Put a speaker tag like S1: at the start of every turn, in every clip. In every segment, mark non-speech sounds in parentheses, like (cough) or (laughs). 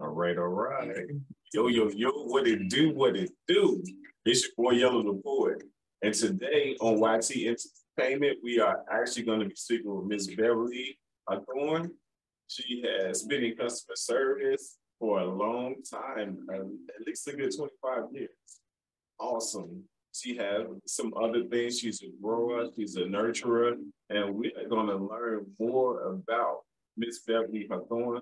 S1: All right, all right. Yo, yo, yo, what it do, what it do. It's your boy Yehloe the Boy. And today on YT Entertainment, we are actually going to be speaking with Miss Beverly Hathorn. She has been in customer service for a long time, at least a good 25 years. Awesome. She has some other things. She's a grower, she's a nurturer, and we are going to learn more about Miss Beverly Hathorn.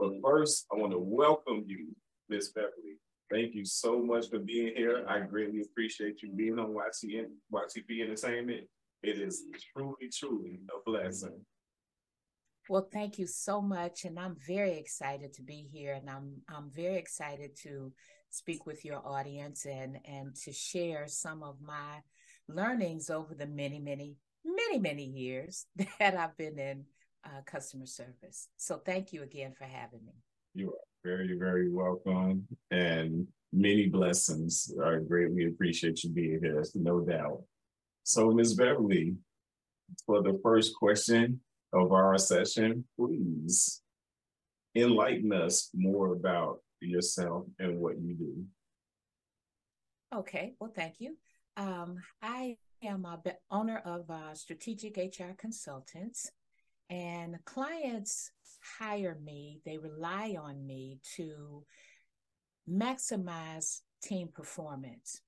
S1: But first, I want to welcome you, Miss Beverly. Thank you so much for being here. I greatly appreciate you being on YTN, YTP Entertainment. It is truly, truly a blessing.
S2: Well, thank you so much, and I'm very excited to be here, and I'm I'm very excited to speak with your audience and and to share some of my learnings over the many, many, many, many years (laughs) that I've been in uh, customer service. So thank you again for having me.
S1: You are very, very welcome, and many blessings. I greatly appreciate you being here, no doubt. So, Ms. Beverly, for the first question of our session, please enlighten us more about yourself and what you do.
S2: Okay, well, thank you. Um, I am a owner of uh, Strategic HR Consultants, and clients hire me, they rely on me to maximize team performance.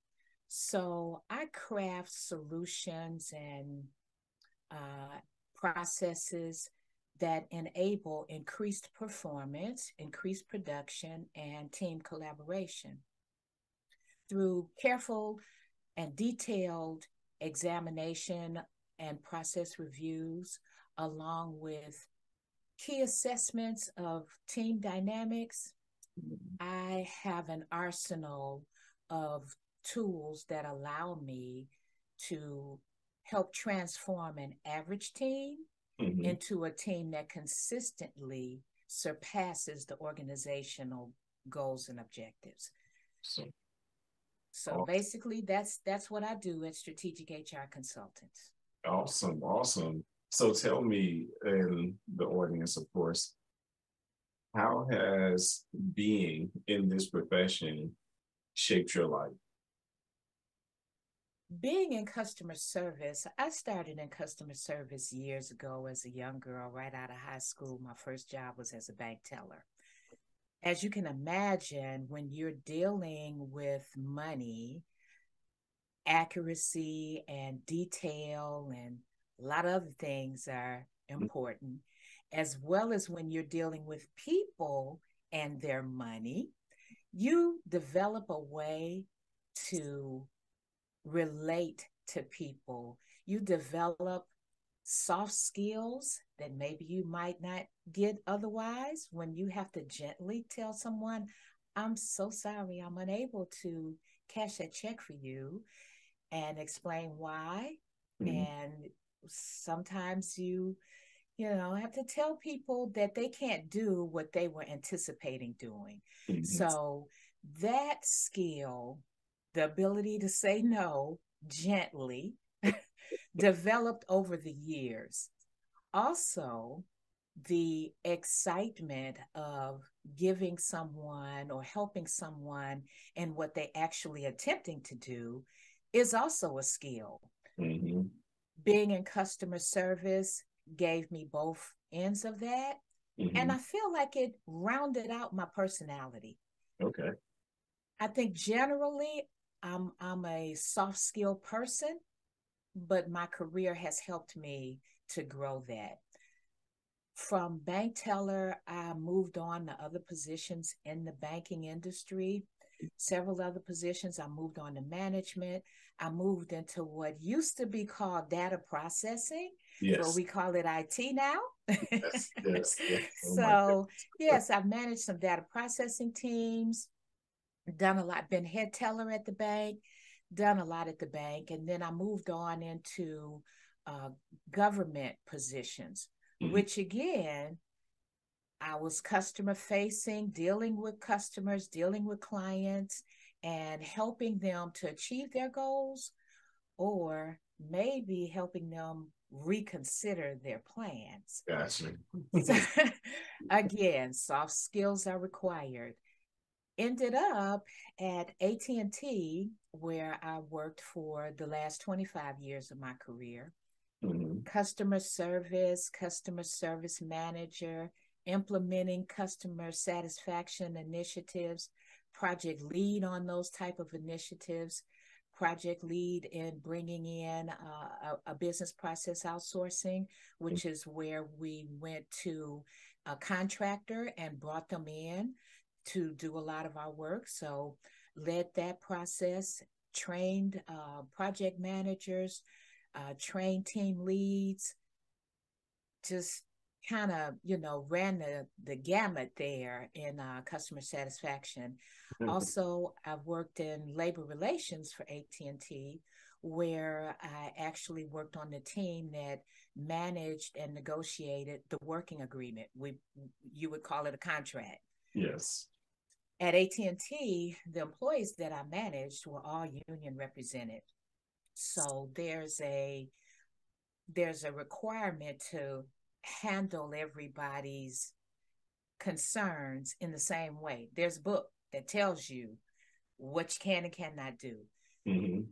S2: So I craft solutions and uh, processes that enable increased performance, increased production, and team collaboration. Through careful and detailed examination and process reviews, along with key assessments of team dynamics, I have an arsenal of tools that allow me to help transform an average team mm-hmm. into a team that consistently surpasses the organizational goals and objectives. So, so basically that's that's what I do at Strategic HR Consultants.
S1: Awesome, awesome. So tell me, and the audience, of course, how has being in this profession shaped your life?
S2: Being in customer service, I started in customer service years ago as a young girl, right out of high school. My first job was as a bank teller. As you can imagine, when you're dealing with money, accuracy and detail and a lot of other things are mm-hmm. important, as well as when you're dealing with people and their money. You develop a way to relate to people. You develop soft skills that maybe you might not get otherwise when you have to gently tell someone, I'm so sorry, I'm unable to cash that check for you and explain why. Mm-hmm. And sometimes you you know have to tell people that they can't do what they were anticipating doing. Mm-hmm. so that skill the ability to say no gently (laughs) developed over the years. Also the excitement of giving someone or helping someone in what they actually attempting to do is also a skill. Mm-hmm being in customer service gave me both ends of that. Mm-hmm. And I feel like it rounded out my personality.
S1: Okay.
S2: I think generally I'm I'm a soft skill person, but my career has helped me to grow that. From bank teller, I moved on to other positions in the banking industry several other positions. I moved on to management. I moved into what used to be called data processing. Yes. But we call it IT now. yes, yes, yes. (laughs) Oh so, yes, I've managed some data processing teams, done a lot, been head teller at the bank, done a lot at the bank. And then I moved on into uh, government positions, mm-hmm. which again I was customer facing, dealing with customers, dealing with clients, and helping them to achieve their goals or maybe helping them reconsider their plans.
S1: Gotcha. (laughs)
S2: Again, soft skills are required. Ended up at AT&T where I worked for the last 25 years of my career. Mm-hmm. Customer service, customer service manager, implementing customer satisfaction initiatives, project lead on those type of initiatives, project lead in bringing in uh, a, a, business process outsourcing, which is where we went to a contractor and brought them in to do a lot of our work. So, led that process, trained uh, project managers, uh, trained team leads, just kind of you know ran the the gamut there in uh, customer satisfaction. Mm-hmm. also i've worked in labor relations for at&t where i actually worked on the team that managed and negotiated the working agreement. We you would call it a contract.
S1: Yes.
S2: At at&t the employees that i managed were all union represented. So there's a there's a requirement to handle everybody's concerns in the same way. There's a book that tells you what you can and cannot do. Mm-hmm.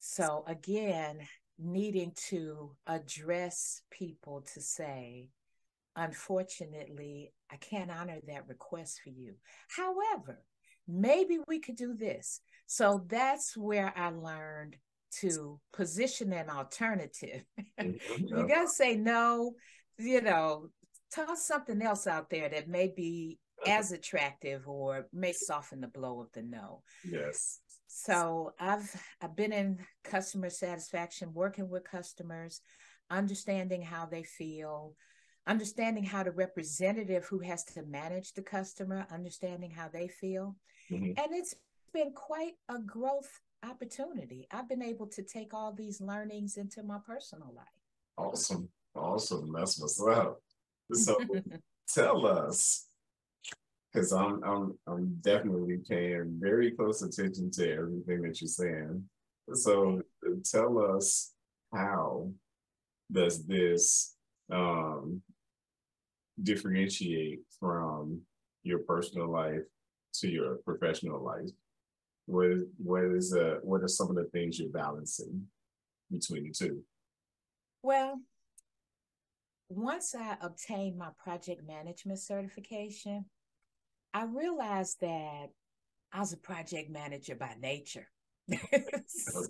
S2: So again, needing to address people to say, unfortunately, I can't honor that request for you. However, maybe we could do this. So that's where I learned to position an alternative. (laughs) Mm-hmm. you got to say no you know, toss something else out there that may be as attractive or may soften the blow of the no.
S1: Yes.
S2: So I've I've been in customer satisfaction, working with customers, understanding how they feel, understanding how the representative who has to manage the customer, understanding how they feel. Mm-hmm. And it's been quite a growth opportunity. I've been able to take all these learnings into my personal life.
S1: Awesome. Awesome. That's what's up. So (laughs) tell us, because I'm I'm I'm definitely paying very close attention to everything that you're saying. So tell us how does this um, differentiate from your personal life to your professional life? What is what is uh what are some of the things you're balancing between the two?
S2: Well, once I obtained my project management certification, I realized that I was a project manager by nature. (laughs) so,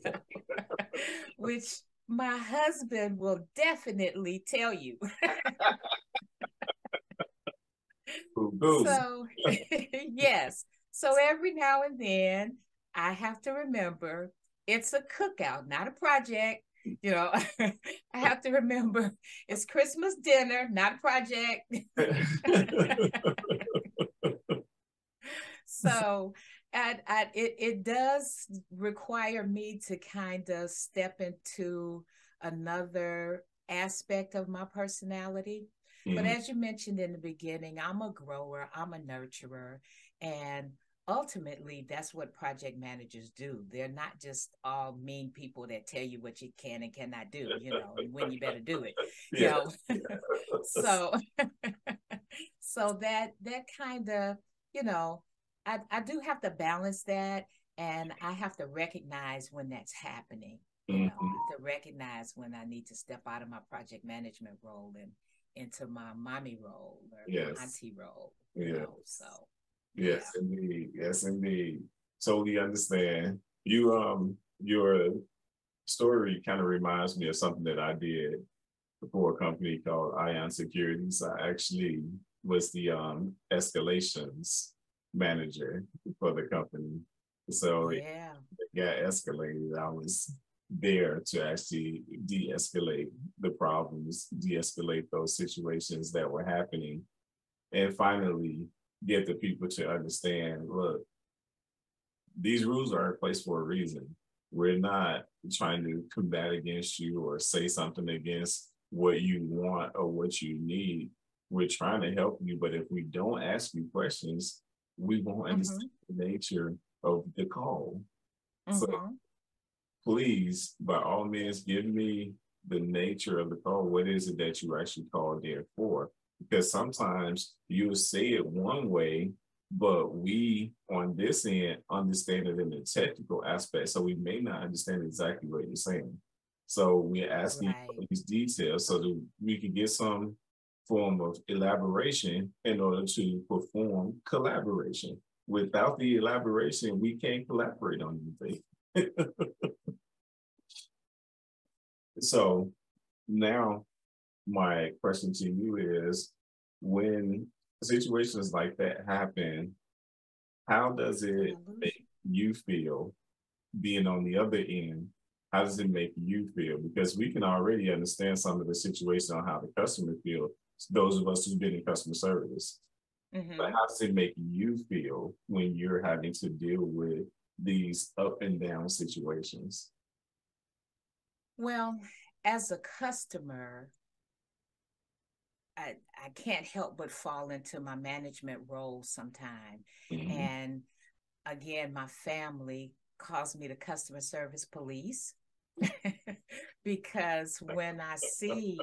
S2: (laughs) which my husband will definitely tell you. (laughs) so, yes. So every now and then, I have to remember it's a cookout, not a project you know, (laughs) I have to remember it's Christmas dinner, not a project. (laughs) so it, it does require me to kind of step into another aspect of my personality. Mm-hmm. But as you mentioned in the beginning, I'm a grower, I'm a nurturer, and ultimately that's what project managers do they're not just all mean people that tell you what you can and cannot do you know and when you better do it (laughs) you know (laughs) so (laughs) so that that kind of you know I, I do have to balance that and i have to recognize when that's happening you know mm-hmm. to recognize when i need to step out of my project management role and into my mommy role or yes. auntie role you yes. know so
S1: Yes, indeed. Yes, indeed. Totally understand. You um your story kind of reminds me of something that I did for a company called Ion Securities. I actually was the um escalations manager for the company. So yeah. it got escalated. I was there to actually de-escalate the problems, de-escalate those situations that were happening. And finally get the people to understand look, these rules are in place for a reason. We're not trying to combat against you or say something against what you want or what you need. We're trying to help you, but if we don't ask you questions, we won't mm-hmm. understand the nature of the call. Mm-hmm. So please, by all means, give me the nature of the call. What is it that you actually called there for? Because sometimes you say it one way, but we on this end understand it in the technical aspect. So we may not understand exactly what you're saying. So we're asking right. for these details so that we can get some form of elaboration in order to perform collaboration. Without the elaboration, we can't collaborate on anything. (laughs) so now my question to you is when situations like that happen, how does it make you feel being on the other end? How does it make you feel? Because we can already understand some of the situation on how the customer feel. Those of us who've been in customer service, mm-hmm. but how does it make you feel when you're having to deal with these up and down situations?
S2: Well, as a customer, I, I can't help but fall into my management role sometime. Mm-hmm. And again, my family calls me the customer service police (laughs) because when I see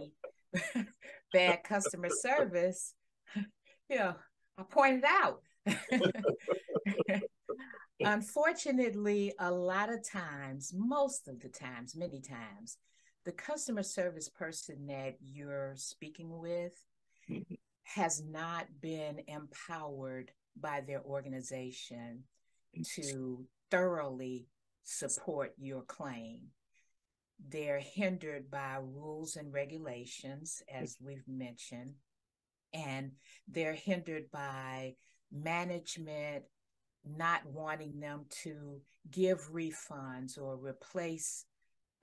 S2: (laughs) bad customer service, (laughs) you know, I point it out. Unfortunately, a lot of times, most of the times, many times, the customer service person that you're speaking with mm-hmm. has not been empowered by their organization to thoroughly support your claim. They're hindered by rules and regulations, as we've mentioned, and they're hindered by management not wanting them to give refunds or replace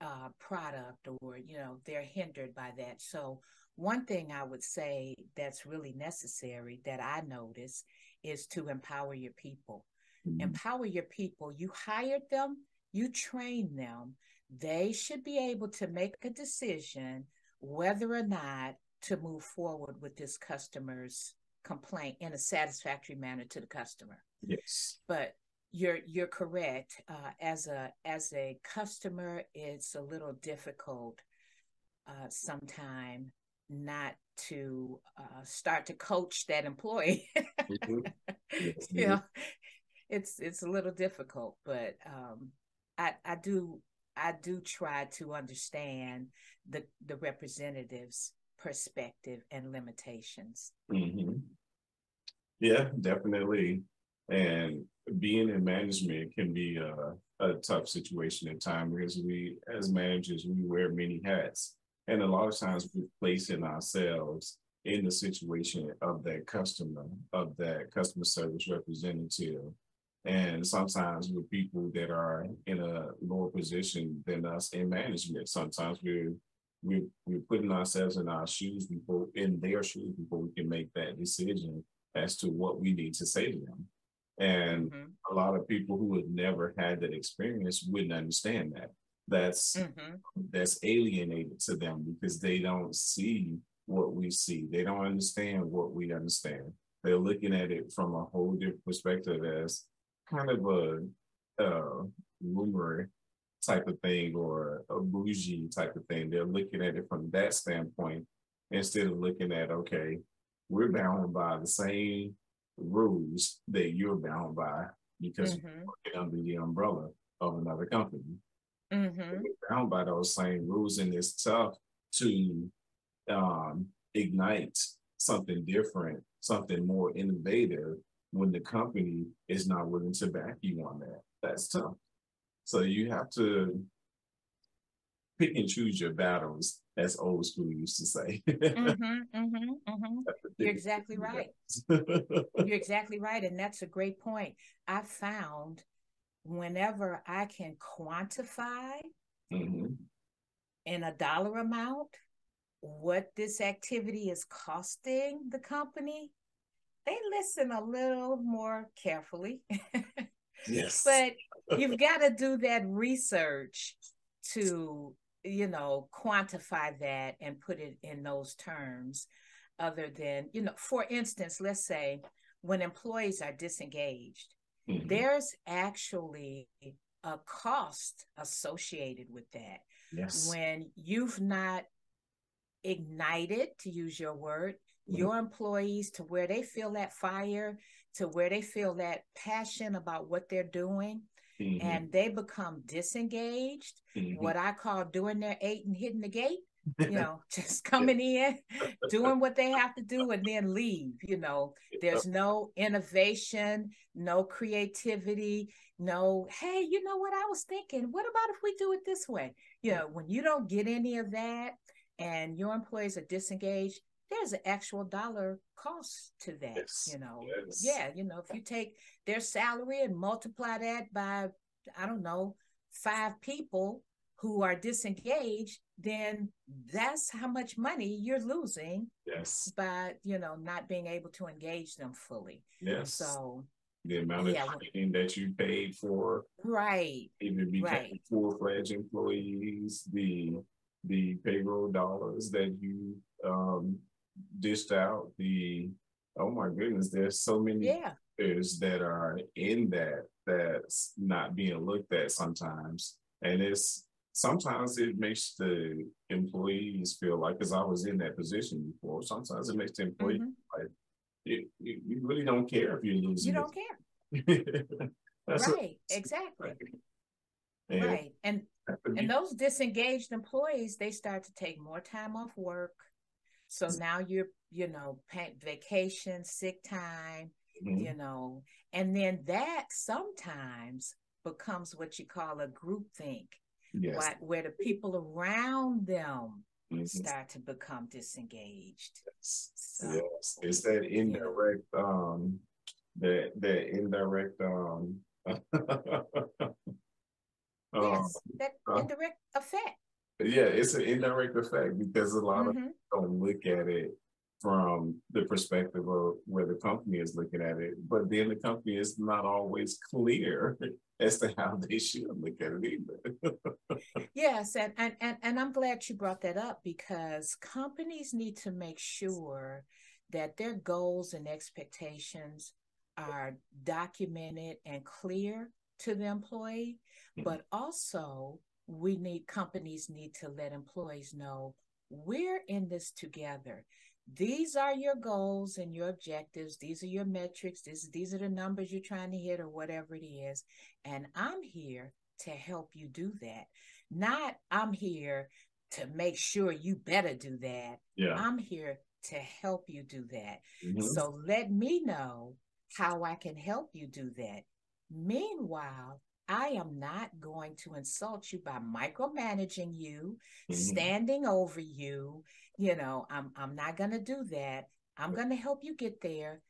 S2: uh, product or you know they're hindered by that. So one thing i would say that's really necessary that i notice is to empower your people. Mm-hmm. empower your people. You hired them you train them. They should be able to make a decision whether or not to move forward with this customer's complaint in a satisfactory manner to the customer.
S1: Yes.
S2: But you're you're correct. Uh, as a as a customer, it's a little difficult uh, sometime not to uh, start to coach that employee. mm-hmm. (laughs) you know, it's it's a little difficult, but um, I I do I do try to understand the the representatives' perspective and limitations.
S1: Mm-hmm. Yeah, definitely. And being in management can be a, a tough situation at times because we, as managers, we wear many hats. And a lot of times we're placing ourselves in the situation of that customer, of that customer service representative. And sometimes with people that are in a lower position than us in management, sometimes we're we're, we're putting ourselves in our shoes before in their shoes before we can make that decision as to what we need to say to them. And mm-hmm. a lot of people who have never had that experience wouldn't understand that. That's mm-hmm. that's alienated to them because they don't see what we see. They don't understand what we understand. They're looking at it from a whole different perspective as kind of a, a rumor type of thing or a bougie type of thing. They're looking at it from that standpoint instead of looking at, okay, we're bound by the same rules that you're bound by because mm-hmm. you're under the umbrella of another company. Mm-hmm. bound by those same rules, and it's tough to um, ignite something different, something more innovative when the company is not willing to back you on that. That's tough. So you have to pick and choose your battles, as old school used to say. (laughs) mm-hmm,
S2: mm-hmm, mm-hmm. You're exactly right. (laughs) You're exactly right. And that's a great point. I found whenever I can quantify mm-hmm. in a dollar amount what this activity is costing the company, they listen a little more carefully. (laughs)
S1: yes.
S2: But you've got to do that research to you know, quantify that and put it in those terms other than, you know, for instance, let's say when employees are disengaged, mm-hmm. there's actually a cost associated with that.
S1: Yes.
S2: When you've not ignited, to use your word, mm-hmm. your employees to where they feel that fire, to where they feel that passion about what they're doing, mm-hmm. and they become disengaged, mm-hmm. what I call doing their eight and hitting the gate. you (laughs) know, (laughs) just coming in, (laughs) doing what they have to do, and then leave. You know, there's no innovation, no creativity, no, hey, you know what I was thinking? What about if we do it this way? You know, when you don't get any of that and your employees are disengaged, there's an actual dollar cost to that. Yes. You know, yes. yeah, you know, if you take their salary and multiply that by, I don't know, five people who are disengaged, then that's how much money you're losing.
S1: Yes.
S2: By, you know, not being able to engage them fully.
S1: Yes.
S2: So
S1: the amount of yeah. training that you paid for.
S2: Right.
S1: Even became
S2: right.
S1: full-fledged employees, the the payroll dollars that you um dished out, the oh my goodness, there's so many
S2: yeah.
S1: that are in that that's not being looked at sometimes. And it's sometimes it makes the employees feel like because I was in that position before, sometimes it makes the employee mm-hmm. like you, you, you, really don't care if you're losing.
S2: You don't care. (laughs) right, exactly. And right. And and those disengaged employees, they start to take more time off work. So now you're, you know, vacation, sick time, mm-hmm. you know, and then that sometimes becomes what you call a group think, yes. where the people around them mm-hmm. start to become disengaged.
S1: Yes. So, yes. It's that indirect, yeah. um, that that indirect um (laughs)
S2: yes, that uh, indirect effect.
S1: Yeah, it's an indirect effect because a lot mm-hmm. of people don't look at it from the perspective of where the company is looking at it, but then the company is not always clear (laughs) as to how they should look at it either. (laughs)
S2: yes, and, and and and I'm glad you brought that up because companies need to make sure that their goals and expectations are documented and clear to the employee, mm-hmm. but also we need companies need to let employees know we're in this together. These are your goals and your objectives. These are your metrics. This, these are the numbers you're trying to hit, or whatever it is. And I'm here to help you do that. Not I'm here to make sure you better do that.
S1: Yeah.
S2: I'm here to help you do that. Mm-hmm. So let me know how I can help you do that. Meanwhile, I am not going to insult you by micromanaging you, mm-hmm. standing over you. You know, I'm I'm not going to do that. I'm going to help you get there.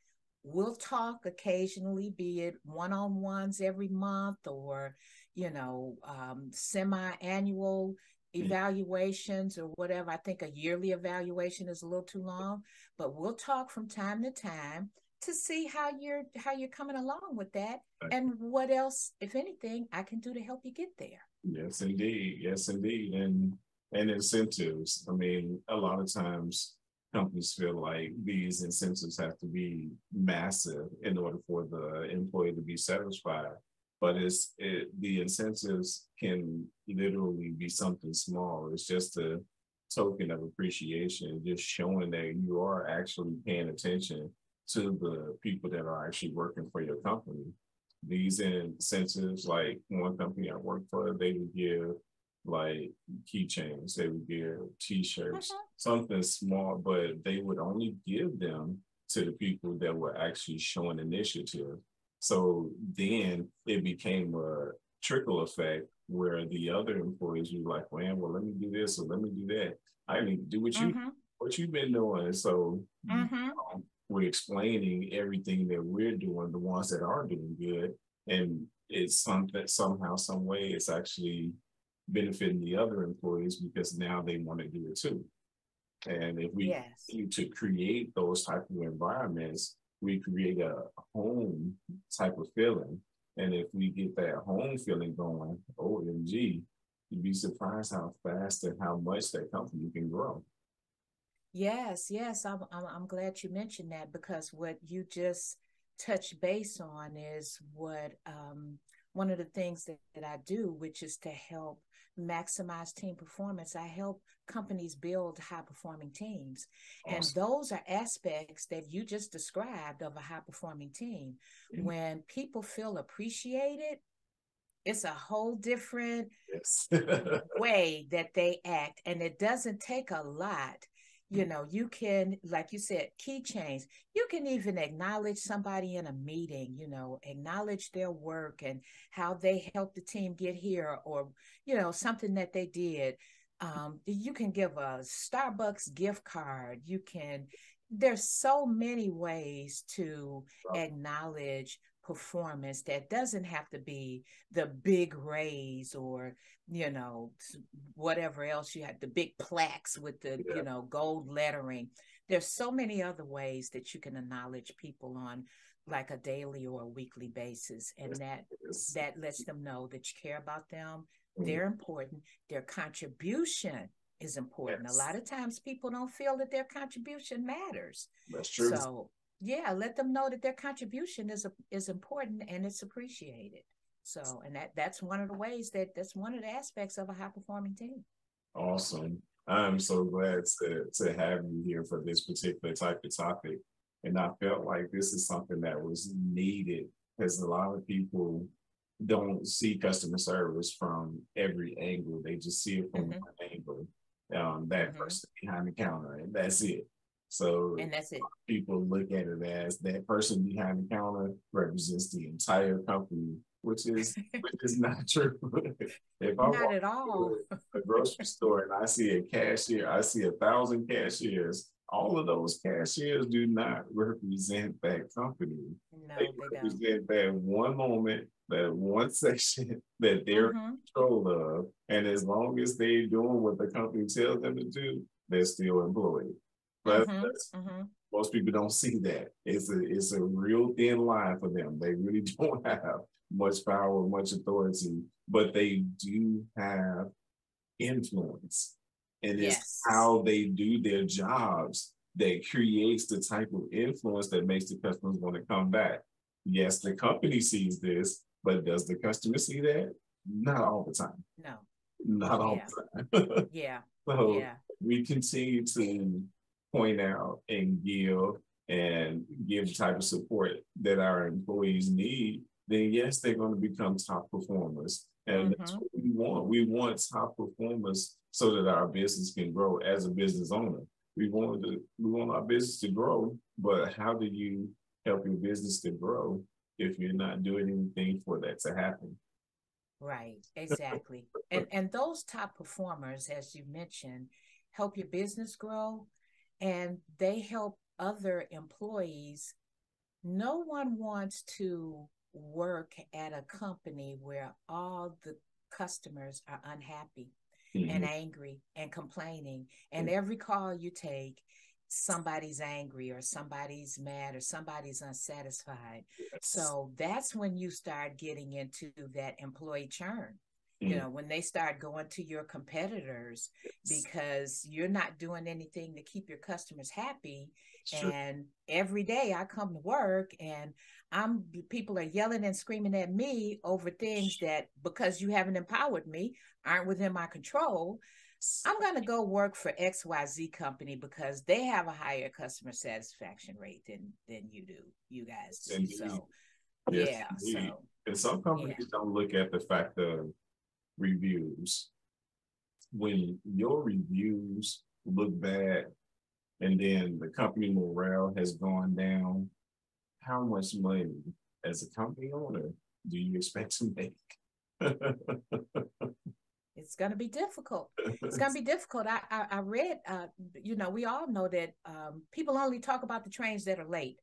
S2: We'll talk occasionally, be it one-on-ones every month or, you know, um, semi-annual mm. evaluations or whatever. I think a yearly evaluation is a little too long, but we'll talk from time to time to see how you're how you're coming along with that and what else if anything i can do to help you get there.
S1: Yes indeed. Yes indeed. And and incentives. I mean a lot of times companies feel like these incentives have to be massive in order for the employee to be satisfied. But it's it, the incentives can literally be something small. It's just a token of appreciation just showing that you are actually paying attention to the people that are actually working for your company. These incentives, like one company I work for, they would give like keychains, they would give t-shirts, mm-hmm. something small, but they would only give them to the people that were actually showing initiative. So then it became a trickle effect where the other employees were like, man, well, let me do this or let me do that. I need to do what you mm-hmm. what you've been doing. So mm-hmm. um, we're explaining everything that we're doing, the ones that are doing good, and it's something somehow, some way, it's actually benefiting the other employees because now they want to do it too. And if we yes. continue to create those type of environments, we create a home type of feeling. And if we get that home feeling going, OMG, you'd be surprised how fast and how much that company can grow.
S2: Yes, yes, I'm, I'm, I'm glad you mentioned that because what you just touched base on is what um, one of the things that, that I do, which is to help maximize team performance. I help companies build high performing teams. Awesome. And those are aspects that you just described of a high performing team. Mm-hmm. When people feel appreciated, it's a whole different yes. (laughs) way that they act. And it doesn't take a lot you know you can like you said key change you can even acknowledge somebody in a meeting you know acknowledge their work and how they helped the team get here or you know something that they did. Um, you can give a starbucks gift card. You can there's so many ways to acknowledge performance that doesn't have to be the big raise or you know whatever else you have the big plaques with the yeah. you know gold lettering there's so many other ways that you can acknowledge people on like a daily or a weekly basis and that that lets them know that you care about them mm-hmm. they're important their contribution is important yes. a lot of times people don't feel that their contribution matters
S1: that's true
S2: so yeah let them know that their contribution is is important and it's appreciated. So and that that's one of the ways that that's one of the aspects of a high performing team.
S1: Awesome. I'm so glad to to have you here for this particular type of topic. And i felt like this is something that was needed because a lot of people don't see customer service from every angle. They just see it from mm-hmm. one angle um, that mm-hmm. person behind the counter and that's it so
S2: and that's it.
S1: People look at it as that person behind the counter represents the entire company, which is (laughs) which is not true. (laughs)
S2: if I not at all
S1: a grocery store and I see a cashier, I see a thousand cashiers. All of those cashiers do not represent that company.
S2: No, they,
S1: they represent don't. that one moment, that one (laughs) section that they're mm-hmm. in control of. And as long as they're doing what the company tells them to do, they're still employed. But mm-hmm, mm-hmm. most people don't see that. It's a it's a real thin line for them. They really (laughs) don't have much power, much authority, but they do have influence. And it's yes. how they do their jobs that creates the type of influence that makes the customers want to come back. Yes, the company sees this, but does the customer see that? Not all the time.
S2: No.
S1: Not all
S2: yeah.
S1: the
S2: time. (laughs) yeah.
S1: So
S2: yeah.
S1: we continue to point out and give and give the type of support that our employees need, then yes, they're going to become top performers. And mm-hmm. that's what we want. We want top performers so that our business can grow as a business owner. We want to we want our business to grow, but how do you help your business to grow if you're not doing anything for that to happen?
S2: Right, exactly. and and those top performers, as you mentioned, help your business grow and they help other employees. No one wants to work at a company where all the customers are unhappy mm-hmm. and angry and complaining. And mm-hmm. every call you take, somebody's angry or somebody's mad or somebody's unsatisfied. Yes. So that's when you start getting into that employee churn you mm. know when they start going to your competitors because you're not doing anything to keep your customers happy sure. and every day i come to work and i'm people are yelling and screaming at me over things that because you haven't empowered me aren't within my control i'm going to go work for xyz company because they have a higher customer satisfaction rate than than you do you guys do. so yes, yeah indeed. so
S1: and some companies yeah. don't look at the fact of reviews. When your reviews look bad and then the company morale has gone down, how much money as a company owner do you expect to make? (laughs)
S2: it's going to be difficult. It's going (laughs) to be difficult. I, I, I read, uh, you know, we all know that um, people only talk about the trains that are late.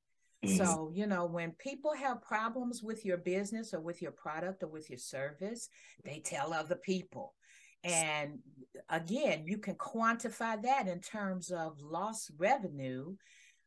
S2: Mm-hmm. So, you know, when people have problems with your business or with your product or with your service, they tell other people. And again, you can quantify that in terms of lost revenue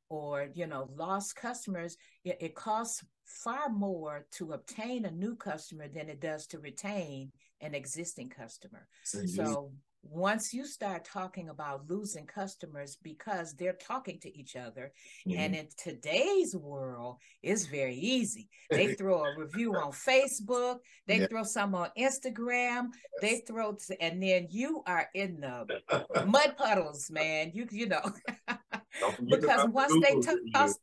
S2: or, you know, lost customers. It, it costs far more to obtain a new customer than it does to retain an existing customer. So, so once you start talking about losing customers because they're talking to each other, mm-hmm. and in today's world, it's very easy. They (laughs) throw a review on Facebook, they yeah. throw some on Instagram, yes. they throw, and then you are in the (laughs) mud puddles, man. You you know, (laughs) because once they toss,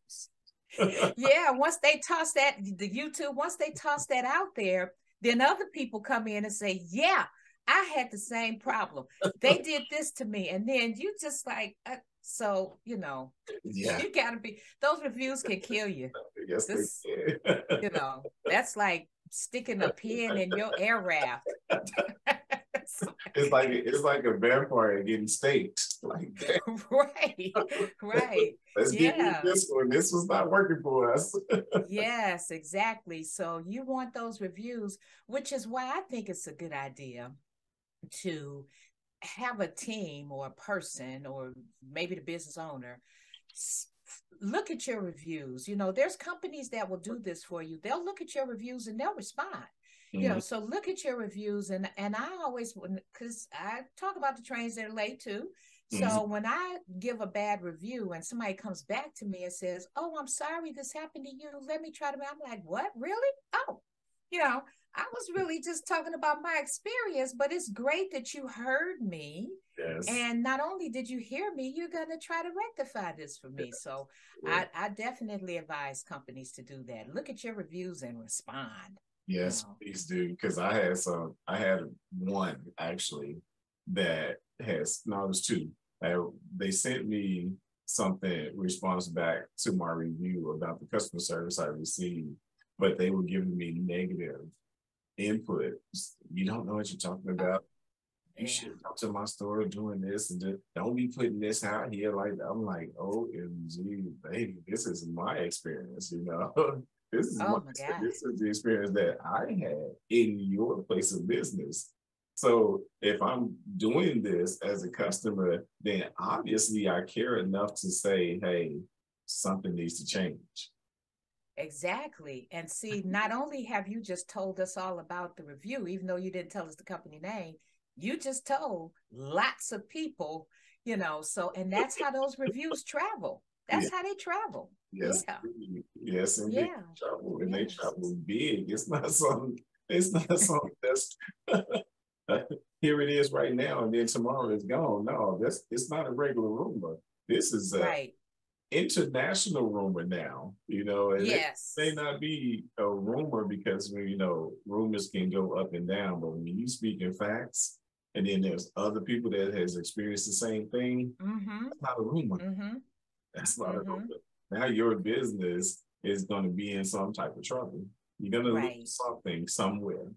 S2: yeah, once they toss that the YouTube, once they toss that out there, then other people come in and say, yeah I had the same problem. They did this to me, and then you just like uh, so you know. Yeah. You gotta be. Those reviews can kill you. (laughs)
S1: Yes, this,
S2: you know that's like sticking a pin in your air raft. (laughs)
S1: it's like it's like a vampire getting staked. Like that. (laughs)
S2: right, right.
S1: Let's yeah. get this one. This was not working for us.
S2: yes, exactly. So you want those reviews, which is why I think it's a good idea to have a team or a person or maybe the business owner look at your reviews you know there's companies that will do this for you they'll look at your reviews and they'll respond mm-hmm. you know mm-hmm. so look at your reviews and and i always because i talk about the trains that are late too so mm-hmm. when I give a bad review and somebody comes back to me and says, "Oh, I'm sorry this happened to you. Let me try to," I'm like, "What? Really? Oh, you know." I was really just talking about my experience, but it's great that you heard me. Yes. And not only did you hear me, you're going to try to rectify this for me. Yes. So yeah. I, I definitely advise companies to do that. Look at your reviews and respond.
S1: Yes, you know? please do. Because I had some, I had one actually that has, no, it was two. they sent me something response back to my review about the customer service I received, but they were giving me negative input. You don't know what you're talking about. You yeah. should come to my store doing this and just, don't be putting this out here like I'm like, OMG, baby, this is my experience, you know. (laughs) this is oh my, my this is the experience that I had in your place of business. So if I'm doing this as a customer, then obviously I care enough to say, hey, something needs to change.
S2: Exactly. And see, mm-hmm. not only have you just told us all about the review, even though you didn't tell us the company name, you just told lots of people, you know, so and that's how those reviews travel. That's yeah. how they travel.
S1: Yes. Yeah. Yes, and yeah. they travel and yes. they travel big. It's not (laughs) something, it's not something that's (laughs) here it is right now, and then tomorrow it's gone. No, that's it's not a regular rumor. This is a, right international rumor now, you know, and yes. it may not be a rumor because you know rumors can go up and down, but when you speak in facts, and then there's other people that has experienced the same thing, mm-hmm. that's not a rumor. Mm-hmm. That's not mm-hmm. a rumor. Now your business is going to be in some type of trouble. You're going right. to lose something somewhere.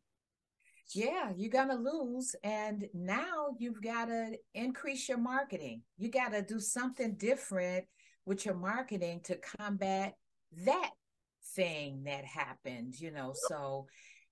S2: Yeah, you're going to lose. And now you've got to increase your marketing. You got to do something different with your marketing to combat that thing that happened, you know. So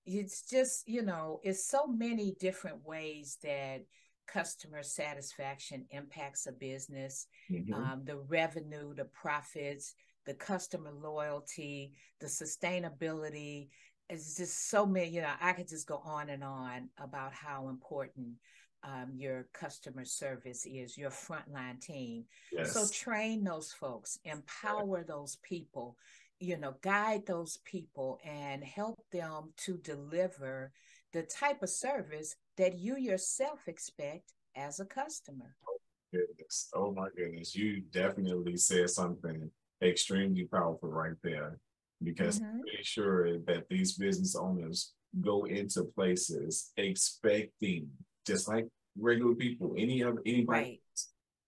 S2: it's just, you know, it's so many different ways that customer satisfaction impacts a business, mm-hmm. um, the revenue, the profits, the customer loyalty, the sustainability. It's just so many, you know, I could just go on and on about how important um, your customer service is, your frontline team. Yes. So train those folks, empower those people, you know, guide those people and help them to deliver the type of service that you yourself expect as a customer.
S1: Oh, goodness. Oh my goodness. You definitely said something extremely powerful right there because mm-hmm. make sure that these business owners go into places expecting just like regular people, any of anybody. Right.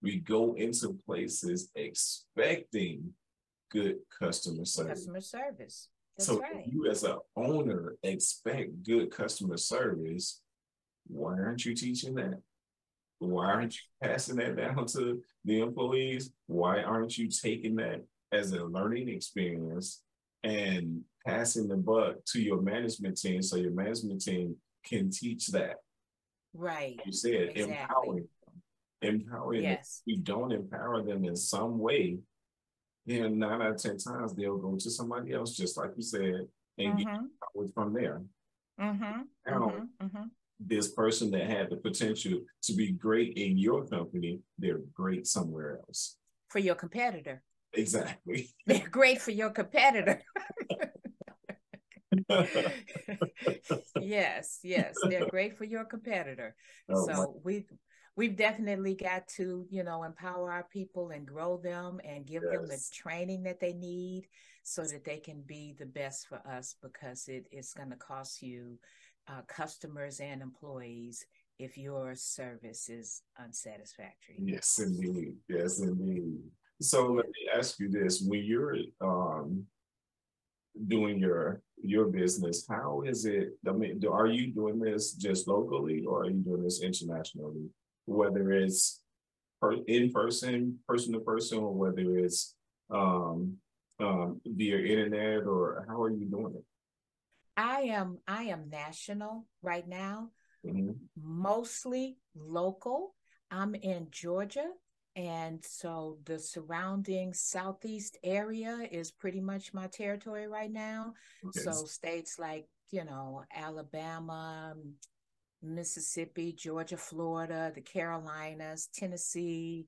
S1: We go into places expecting good customer service.
S2: Customer service. That's
S1: so
S2: right.
S1: you as an owner expect good customer service. Why aren't you teaching that? Why aren't you passing that down to the employees? Why aren't you taking that as a learning experience and passing the buck to your management team so your management team can teach that?
S2: Right.
S1: You said exactly. empowering them. Empowering yes. them. If you don't empower them in some way, then nine out of ten times they'll go to somebody else, just like you said, and mm-hmm. get from there. Mm-hmm. Now, mm-hmm. mm-hmm. this person that had the potential to be great in your company, they're great somewhere else.
S2: For your competitor.
S1: Exactly.
S2: They're great for your competitor. (laughs) yes, yes, they're great for your competitor. (laughs) Oh, so we've we've definitely got to, you know, empower our people and grow them and give yes. them the training that they need so that they can be the best for us because it is going to cost you uh, customers and employees if your service is unsatisfactory.
S1: Yes, indeed. Yes, indeed. So let me ask you this: When you're um, doing your your business, how is it? I mean, are you doing this just locally, or are you doing this internationally? Whether it's in person, person to person, or whether it's um, um, via internet, or how are you doing it?
S2: I am I am national right now, mm-hmm. mostly local. I'm in Georgia, and so the surrounding southeast area is pretty much my territory right now. So states like you know Alabama, Mississippi, Georgia, Florida, the Carolinas, Tennessee,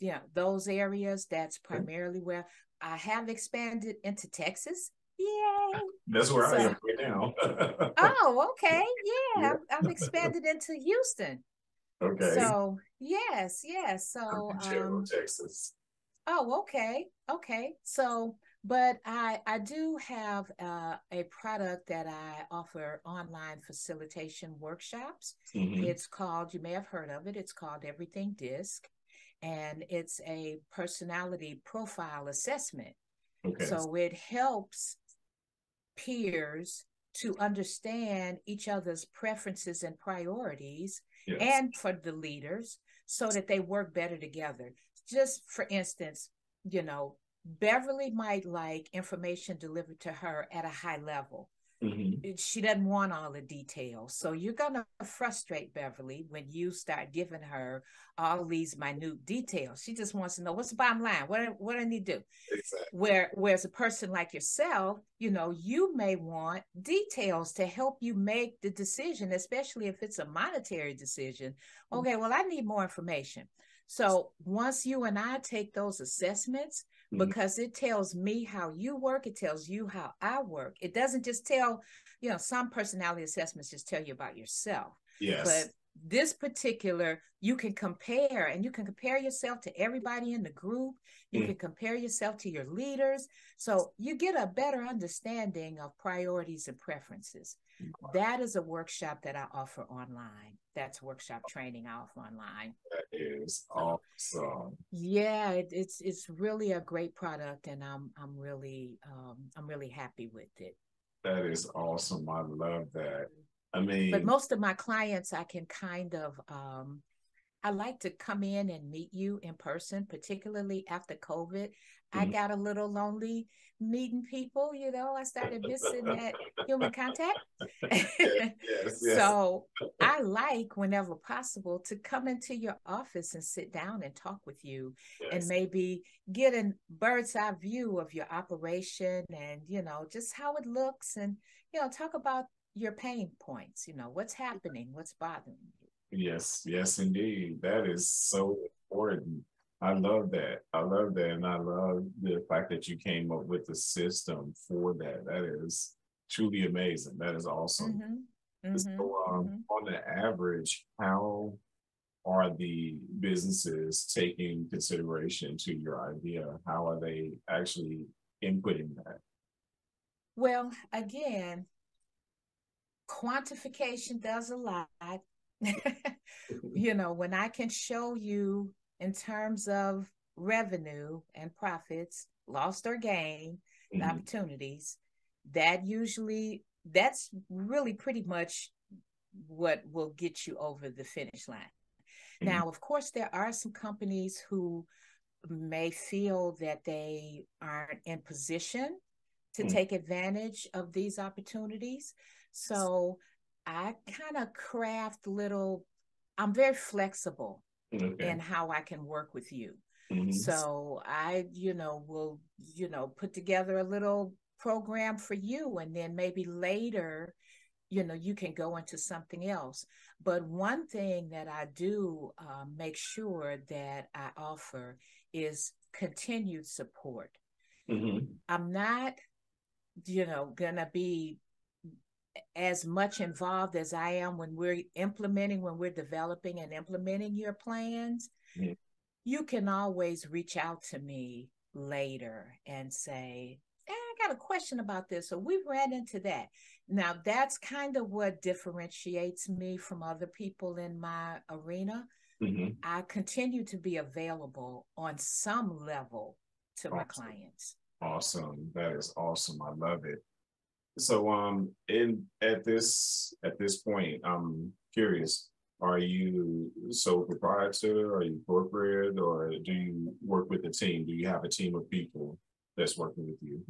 S2: yeah, those areas. That's primarily where I have expanded into Texas ah, Yay.
S1: That's where so, I am right now. (laughs)
S2: oh, okay. Yeah, yeah. I've, I've, expanded into Houston.
S1: Okay.
S2: So, yes, yes. So,
S1: um, Texas.
S2: Oh, okay. Okay. So, but I I do have uh, a product that I offer online facilitation workshops. Mm-hmm. It's called you may have heard of it. It's called Everything DiSC, and it's a personality profile assessment. Okay. So it helps peers to understand each other's preferences and priorities yes. and for the leaders so that they work better together. Just for instance, you know, Beverly might like information delivered to her at a high level. Mm-hmm. She doesn't want all the details. So you're going to frustrate Beverly when you start giving her all these minute details. She just wants to know what's the bottom line? What, what do I need to do? Exactly. Where, whereas a person like yourself, you know, you may want details to help you make the decision, especially if it's a monetary decision. Mm-hmm. Okay, well, I need more information. So once you and I take those assessments, mm-hmm. because it tells me how you work, it tells you how I work. It doesn't just tell, you know, some personality assessments just tell you about yourself.
S1: Yes.
S2: But this particular, you can compare and you can compare yourself to everybody in the group. You mm. can compare yourself to your leaders. So you get a better understanding of priorities and preferences. That is a workshop that I offer online. That's workshop training I offer online.
S1: That is awesome.
S2: Yeah, it, it's it's really a great product, and I'm I'm really um, I'm really happy with it.
S1: That is awesome. I love that. I mean,
S2: but most of my clients, I can kind of um, I like to come in and meet you in person, particularly after COVID. Mm-hmm. I got a little lonely meeting people, you know, I started missing that human contact. (laughs) yes, yes, (laughs) yes. So I like, whenever possible, to come into your office and sit down and talk with you and maybe get a bird's eye view of your operation and, you know, just how it looks and, you know, talk about your pain points, you know, what's happening, what's bothering you.
S1: Yes, yes, indeed. That is so important. I love that. I love that. And I love the fact that you came up with the system for that. That is truly amazing. That is awesome. Mm-hmm. Mm-hmm. So, um, mm-hmm. on the average, how are the businesses taking consideration to your idea? How are they actually inputting that?
S2: Well, again, quantification does a lot. (laughs) you know, when I can show you in terms of revenue and profits, lost or gain, mm-hmm. opportunities, that usually that's really pretty much what will get you over the finish line. Mm-hmm. Now, of course, there are some companies who may feel that they aren't in position to mm-hmm. take advantage of these opportunities. So I kind of craft little, I'm very flexible okay. in how I can work with you. Mm-hmm. So I, you know, will, you know, put together a little program for you and then maybe later you know you can go into something else but one thing that i do uh, make sure that i offer is continued support mm-hmm. i'm not you know gonna be as much involved as i am when we're implementing when we're developing and implementing your plans mm-hmm. you can always reach out to me later and say I got a question about this, or we ran into that. Now, that's kind of what differentiates me from other people in my arena. Mm-hmm. I continue to be available on some level to awesome. my clients.
S1: Awesome. That is awesome. I love it. So um in at this at this point, I'm curious, are you sole proprietor? Are you corporate or do you work with a team? Do you have a team of people that's working with you?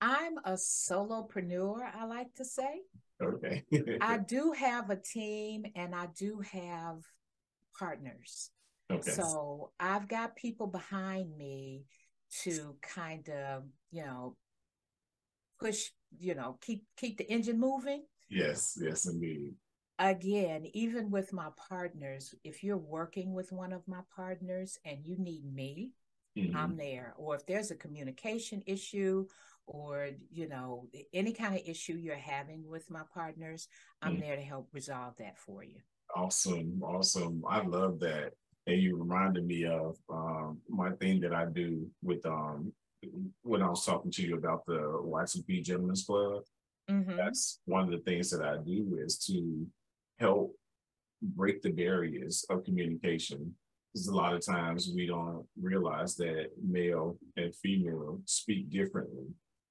S2: I'm a solopreneur, I like to say.
S1: Okay.
S2: I (laughs) do have a team and I do have partners. Okay. So I've got people behind me to kind of, you know, push, you know, keep keep the engine moving.
S1: Yes, yes, indeed.
S2: Again, even with my partners, if you're working with one of my partners and you need me, mm-hmm. I'm there. Or if there's a communication issue or you know any kind of issue you're having with my partners i'm mm. there to help resolve that for you
S1: awesome awesome i love that and you reminded me of um, my thing that i do with um, when i was talking to you about the YTP gentlemen's club mm-hmm. that's one of the things that i do is to help break the barriers of communication because a lot of times we don't realize that male and female speak differently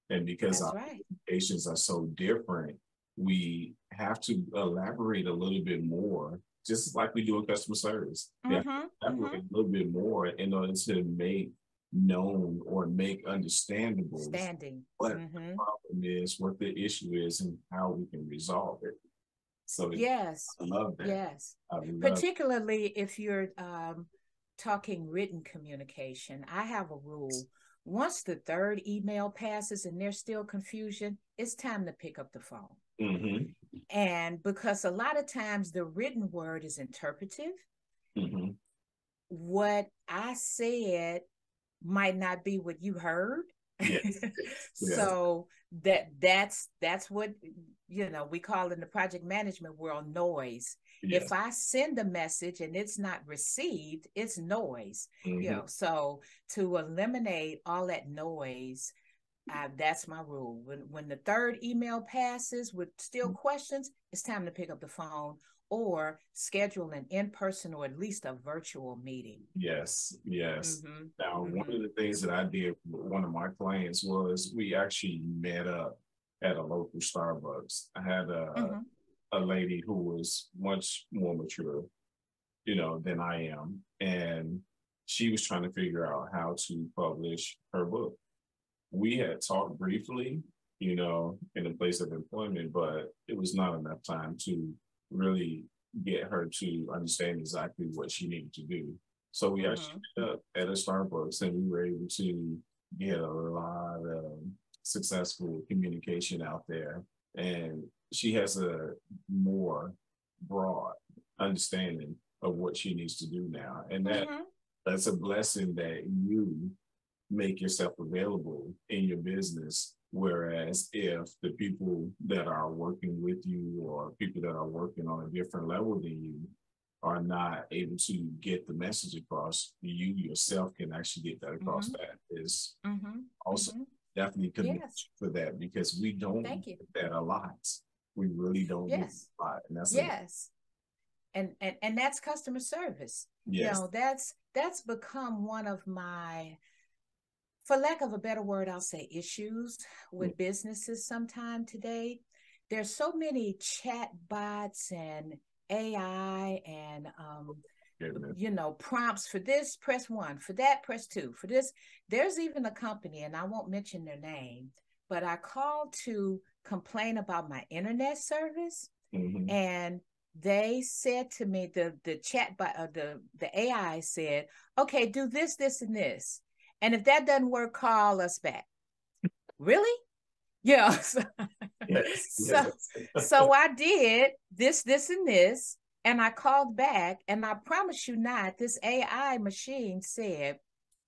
S1: and because That's our right. are so different, we have to elaborate a little bit more, just like we do in customer service. Mm-hmm, elaborate mm-hmm. a little bit more in order to make known or make understandable
S2: Standing.
S1: what mm-hmm. the problem is, what the issue is, and how we can resolve it. So
S2: yes,
S1: I love that.
S2: Yes, love particularly if you're um, talking written communication. I have a rule once the third email passes and there's still confusion, it's time to pick up the phone. Mm-hmm. And because a lot of times the written word is interpretive, mm-hmm. what I said might not be what you heard. Yes. (laughs) so that that's that's what you know we call in the project management world noise if i send a message and it's not received it's noise mm-hmm. you know so to eliminate all that noise uh, that's my rule when when the third email passes with still mm-hmm. questions it's time to pick up the phone or schedule an in-person or at least a virtual meeting
S1: yes yes mm-hmm. now mm-hmm. one of the things that i did with one of my clients was we actually met up at a local starbucks i had a mm-hmm a lady who was much more mature, you know, than I am. And she was trying to figure out how to publish her book. We had talked briefly, you know, in a place of employment, but it was not enough time to really get her to understand exactly what she needed to do. So we mm-hmm. actually ended up at a Starbucks and we were able to get a lot of successful communication out there. And she has a more broad understanding of what she needs to do now. And that mm-hmm. that's a blessing that you make yourself available in your business. Whereas if the people that are working with you or people that are working on a different level than you are not able to get the message across, you yourself can actually get that across. Mm-hmm. That is mm-hmm. also mm-hmm. definitely commit yes. for that because we don't Thank you. that a lot we really don't
S2: yes.
S1: And that's
S2: yes. A- and, and and that's customer service. Yes. You know, that's that's become one of my for lack of a better word, I'll say issues with mm-hmm. businesses sometime today. There's so many chat bots and AI and um, you know, prompts for this, press one, for that, press two, for this. There's even a company, and I won't mention their name, but I called to complain about my internet service mm-hmm. and they said to me the the chat bot uh, the the AI said, "Okay, do this, this, and this, and if that doesn't work, call us back." really? Yeah. (laughs) So, yes, so, yes. so I did this, this, and this. And I called back, and I promise you not, this AI machine said,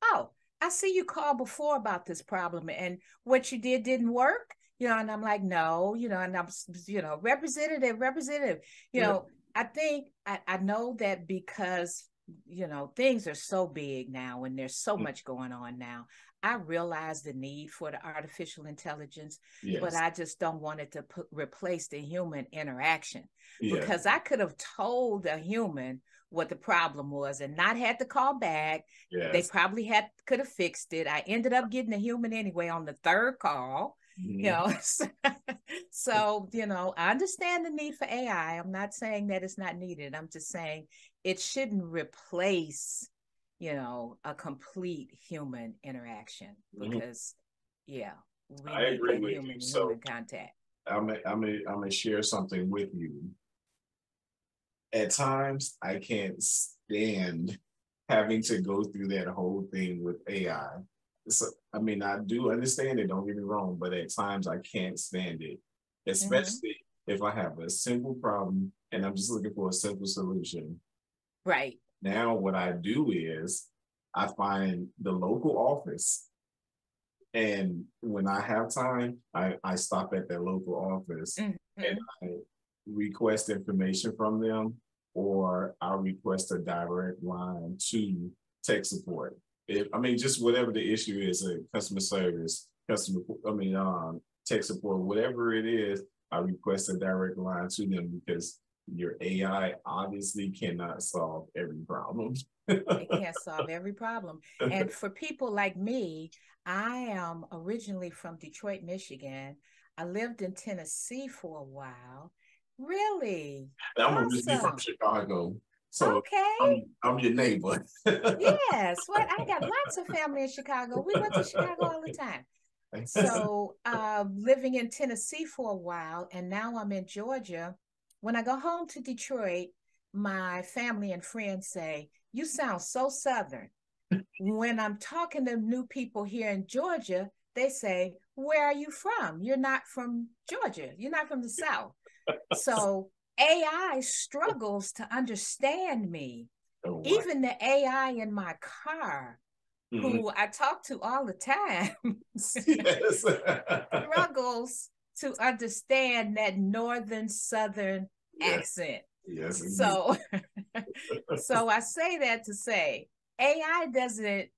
S2: Oh, I see you called before about this problem, and what you did didn't work. You know, and I'm like, no, you know, and I'm, you know, representative, representative. You yeah. know, I think I, I know that because you know things are so big now and there's so mm. much going on now i realize the need for the artificial intelligence yes. but i just don't want it to put, replace the human interaction yeah. because i could have told a human what the problem was and not had to call back yes. they probably had could have fixed it i ended up getting a human anyway on the third call mm-hmm. you know (laughs) so you know i understand the need for ai i'm not saying that it's not needed i'm just saying it shouldn't replace you know a complete human interaction mm-hmm. because mm-hmm. yeah
S1: we I agree with human, you. So human contact I'm a, I'm a, I'm gonna share something with you. At times, I can't stand having to go through that whole thing with AI. So, I mean, I do understand it. Don't get me wrong, but at times I can't stand it, mm-hmm. especially mm-hmm. if I have a simple problem and I'm just looking for a simple solution.
S2: Right.
S1: Now, what I do is I find the local office. And when I have time, I, I stop at their local office mm-hmm. and I request information from them, or I request a direct line to tech support. If, I mean, just whatever the issue is, a customer service, customer, I mean, um, tech support, whatever it is, I request a direct line to them because your AI obviously cannot solve every problem.
S2: it (laughs) can't solve every problem. And for people like me, I am originally from Detroit, Michigan. I lived in Tennessee for a while. Really?
S1: I'm awesome. originally from Chicago. So okay. I'm, I'm your neighbor. (laughs)
S2: yes. What I got lots of family in Chicago. We went to Chicago all the time. So uh, living in Tennessee for a while, and now I'm in Georgia when I go home to Detroit, my family and friends say, You sound so Southern. when I'm talking to new people here in Georgia, they say, Where are you from? You're not from Georgia. You're not from the South. so AI struggles to understand me. Oh, Even the AI in my car, mm-hmm. who I talk to all the time, (laughs) (laughs) struggles to understand that northern southern yes. accent.
S1: Yes.
S2: So (laughs) so I say that to say AI doesn't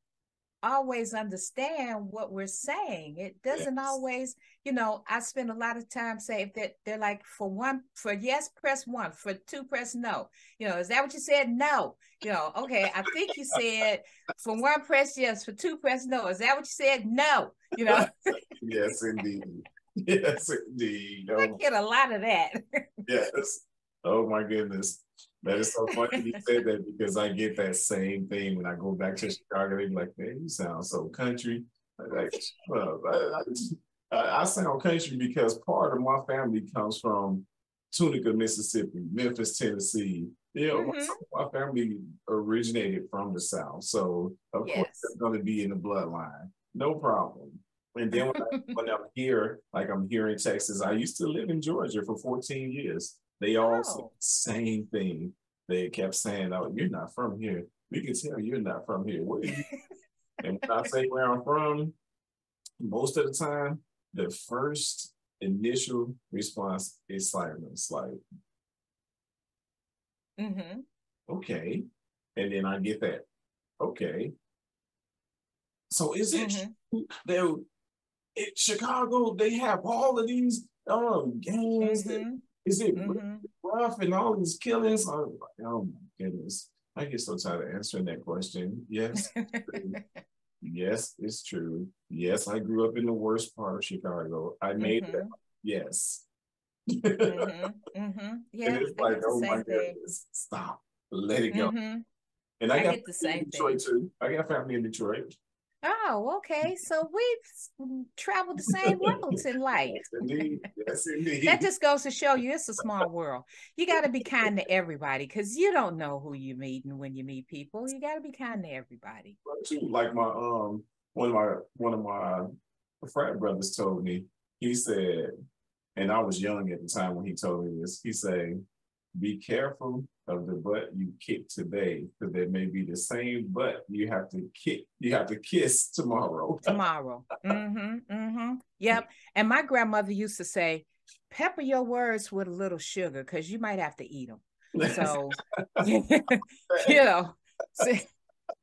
S2: always understand what we're saying. It doesn't yes. always, you know, I spend a lot of time saying that they're like for one for yes, press one, for two, press no. You know, is that what you said? No. You know, okay, I think you said for one press yes, for two press no. Is that what you said? No. You know. (laughs)
S1: yes, indeed. Yes, indeed.
S2: I oh. get a lot of that.
S1: yes. Oh my goodness. That is so funny you said that (laughs) because I get that same thing when I go back to Chicago. They be like, man, you sound so country. Like, I, I, I, sound country because part of my family comes from Tunica, Mississippi, Memphis, Tennessee. You know, mm-hmm. my family originated from the South. So, of yes. course, it's going to be in the bloodline. No problem. And then when, I, (laughs) when I'm here, like I'm here in Texas, I used to live in Georgia for 14 years. They all oh. said the same thing. They kept saying, "Oh, you're not from here. We can tell you're not from here. Where you?" (laughs) and when I say where I'm from, most of the time, the first initial response is silence, like,
S2: mm-hmm.
S1: "Okay," and then I get that, "Okay." So is it mm-hmm. that in Chicago they have all of these um gangs mm-hmm. Is it mm-hmm. rough and all these killings? Oh, oh my goodness. I get so tired of answering that question. Yes. (laughs) yes, it's true. Yes, I grew up in the worst part of Chicago. I made mm-hmm. that. Yes.
S2: mm-hmm. (laughs) Mm-hmm. Yeah.
S1: And it's like, oh my thing. goodness, stop. Let it go.
S2: Mm-hmm.
S1: And I, I got the same Detroit thing. too. I got family in Detroit.
S2: Oh, okay. So we've traveled the same roads in life. Yes,
S1: indeed. Yes, indeed.
S2: that just goes to show you it's a small world. You got to be kind to everybody because you don't know who you're meeting when you meet people. You got to be kind to everybody.
S1: Like my um, one of my one of my frat brothers told me, he said, and I was young at the time when he told me this. He said, "Be careful of the butt you kick today, because there may be the same butt you have to kick, you have to kiss tomorrow." (laughs)
S2: tomorrow. Mm-hmm. Mm-hmm. Yep. And my grandmother used to say, "Pepper your words with a little sugar, because you might have to eat them." So, you know,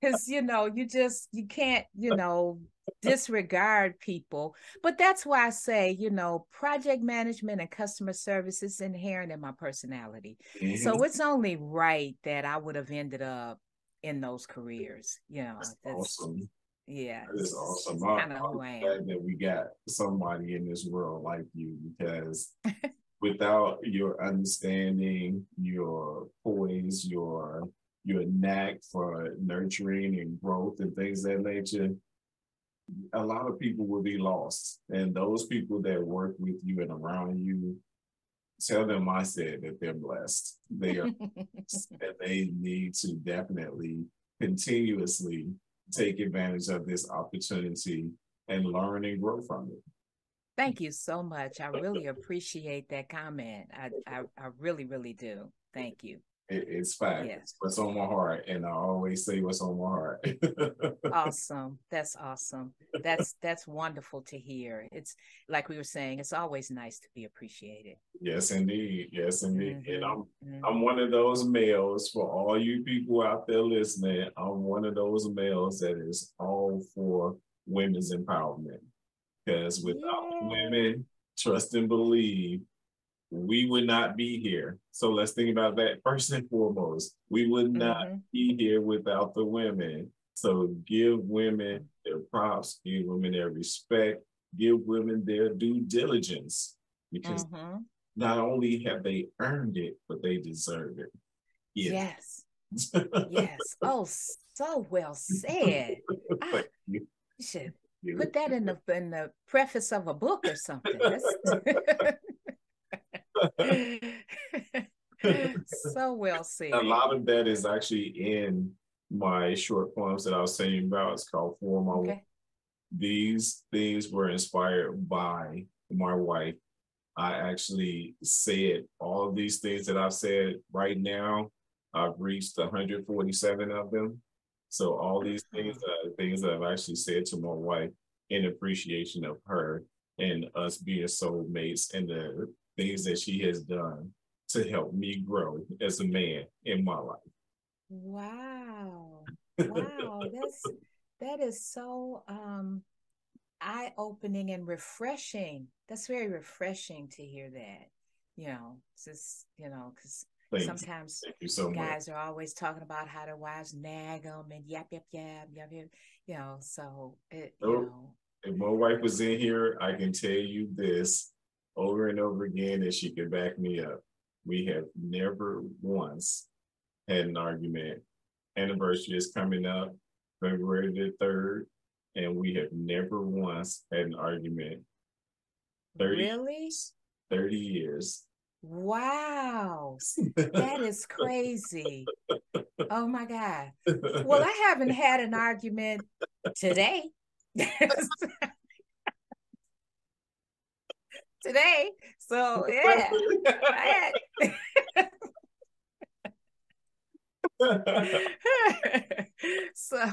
S2: because you know, you just you can't, you know, disregard people. But that's why I say, you know, project management and customer service is inherent in my personality. Mm-hmm. So it's only right that I would have ended up in those careers. You know,
S1: that's, awesome.
S2: Yeah,
S1: that is awesome. Kind of who I am. That we got somebody in this world like you because (laughs) without your understanding, your poise, your your knack for nurturing and growth and things of that nature, a lot of people will be lost. And those people that work with you and around you, tell them I said that they're blessed. They are (laughs) that they need to definitely continuously take advantage of this opportunity and learn and grow from it.
S2: Thank you so much. I really appreciate that comment. I, I, I really, really do. Thank you.
S1: It, it's fact. Yes. What's on my heart, and I always say what's on my heart. (laughs)
S2: awesome. That's awesome. That's that's wonderful to hear. It's like we were saying. It's always nice to be appreciated.
S1: Yes, indeed. Yes, indeed. Mm-hmm. And I'm mm-hmm. I'm one of those males for all you people out there listening. I'm one of those males that is all for women's empowerment. Because without women, trust and believe we would not be here. So let's think about that first and foremost. We would not mm-hmm. be here without the women. So give women their props, give women their respect, give women their due diligence because mm-hmm. not only have they earned it, but they deserve it.
S2: Yes. Yes. (laughs) yes. Oh, so well said. I, you should put that in the in the preface of a book or something. (laughs) so well said.
S1: A lot of that is actually in my short poems that I was saying about. It's called For My okay. These things were inspired by my wife. I actually said all of these things that I've said right now. I've reached 147 of them. So all these things are things that I've actually said to my wife in appreciation of her and us being soulmates and the things that she has done to help me grow as a man in my life.
S2: Wow. Wow. That's that is so um eye-opening and refreshing. That's very refreshing to hear that. You know, just you know, because sometimes so guys much. are always talking about how their wives nag them and yap yap yap yap yap. You know, so it, you know.
S1: If my wife was in here, I can tell you this over and over again and she could back me up. We have never once had an argument. Anniversary is coming up February the 3rd, and we have never once had an argument.
S2: 30 really?
S1: Years, 30 years.
S2: Wow. that is crazy. (laughs) Oh my God. Well, I haven't had an argument today. (laughs) today. So yeah, (laughs) (laughs) so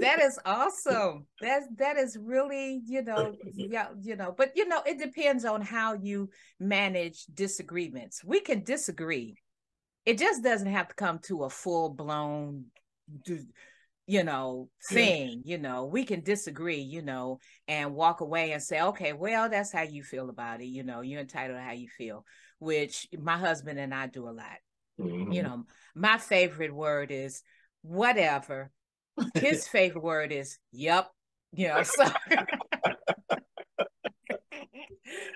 S2: that is awesome. That that is really, you know, yeah, you know, but you know, it depends on how you manage disagreements. We can disagree. It just doesn't have to come to a full blown you know, thing, yeah. you know, we can disagree, you know, and walk away and say, okay, well, that's how you feel about it. You know, you're entitled to how you feel, which my husband and I do a lot. Mm-hmm. You know, my favorite word is whatever. His (laughs) favorite word is yep. You know, (laughs) so (laughs)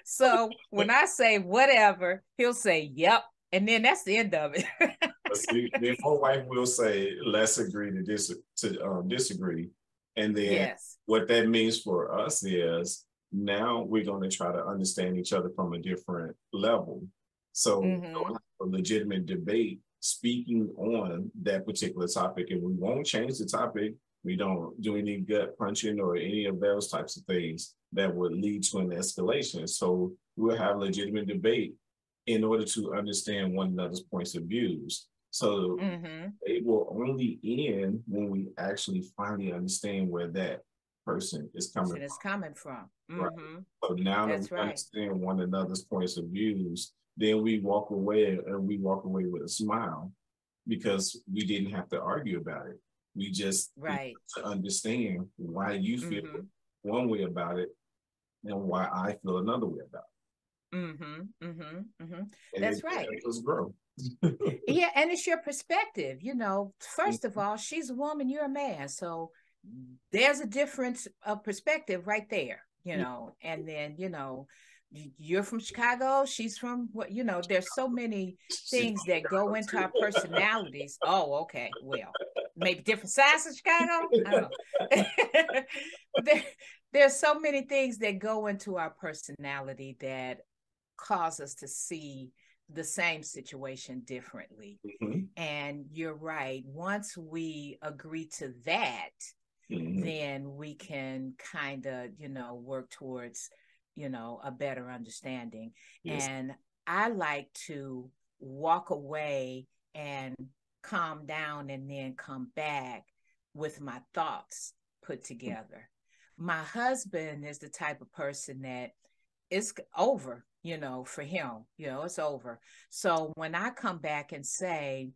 S2: so when I say whatever, he'll say yep. And then that's the end of it. (laughs)
S1: then my wife will say, "Let's agree to dis to um, disagree," and then yes. what that means for us is now we're going to try to understand each other from a different level. So mm-hmm. a legitimate debate speaking on that particular topic, and we won't change the topic. We don't do any gut punching or any of those types of things. that would lead to an escalation. So we'll have legitimate debate in order to understand one another's points of views. So mm-hmm. it will only end when we actually finally understand where that person is coming
S2: is coming from. Mm-hmm.
S1: Right. So now That's that we right. understand one another's points of views, then we walk away and we walk away with a smile because we didn't have to argue about it. We just
S2: right
S1: to understand why you feel mm-hmm. one way about it and why I feel another way about it.
S2: Mm-hmm. Mm-hmm. Mm-hmm. That's it, right.
S1: Let's grow. (laughs)
S2: yeah, and it's your perspective. You know, 1st of mm-hmm. all, she's a woman, you're a man. So there's a difference of perspective right there, you know, and then, you know, you're from Chicago, she's from what you know, there's so many things that go into our personalities. Oh, okay. Well, (laughs) maybe different sides of Chicago. (laughs) there, there's so many things that go into our personality that cause us to see the same situation differently. Mm-hmm. And you're right. Once we agree to that, mm-hmm. then we can kind of, you know, work towards, you know, a better understanding. Yes. And I like to walk away and calm down and then come back with my thoughts put together. My husband is the type of person that it's over, you know, for him, you know, it's over. So when I come back and say,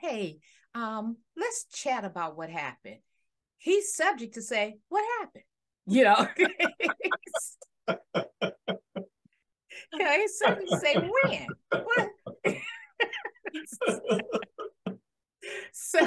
S2: hey, um, let's chat about what happened, he's subject to say, what happened? You know, (laughs) you know he's subject to say, when? What? (laughs) so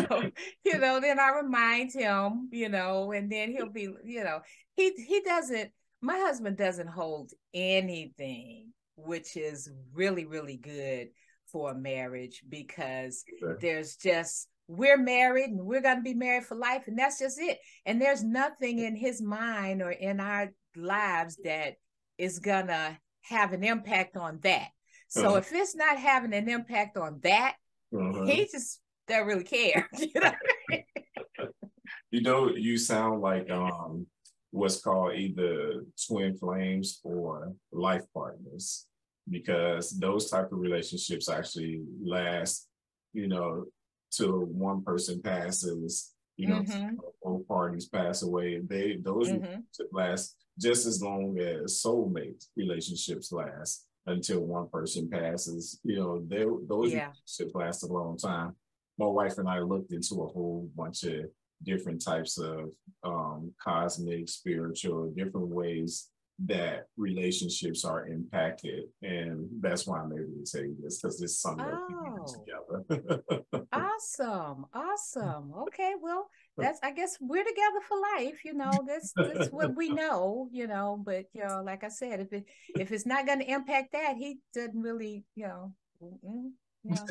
S2: you know then i remind him you know and then he'll be you know he he doesn't my husband doesn't hold anything which is really really good for a marriage because there's just we're married and we're going to be married for life and that's just it and there's nothing in his mind or in our lives that is going to have an impact on that so uh-huh. if it's not having an impact on that uh-huh. he just doesn't really care (laughs) you know? (laughs)
S1: you know you sound like um what's called either twin flames or life partners because those type of relationships actually last you know till one person passes you know mm-hmm. both parties pass away they those mm-hmm. last just as long as soulmate relationships last until one person passes you know they, those yeah. relationships last a long time my wife and i looked into a whole bunch of different types of um, cosmic, spiritual, different ways that relationships are impacted. And that's why I'm able to you this because it's something oh. that
S2: together. awesome. Awesome. Okay. Well, (laughs) that's I guess we're together for life, you know. That's that's what we (laughs) know, you know. But you know, like I said, if it if it's not gonna impact that, he doesn't really, you know. Mm-mm. (laughs)